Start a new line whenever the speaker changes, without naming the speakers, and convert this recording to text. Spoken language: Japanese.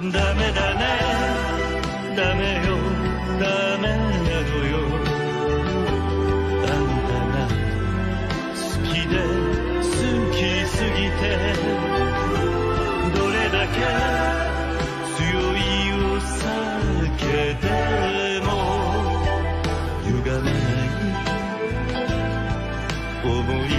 ダメだね。ダメよ。ダメなのよ。あんたが好きで好きすぎてどれだけ強いお酒でも歪めない思い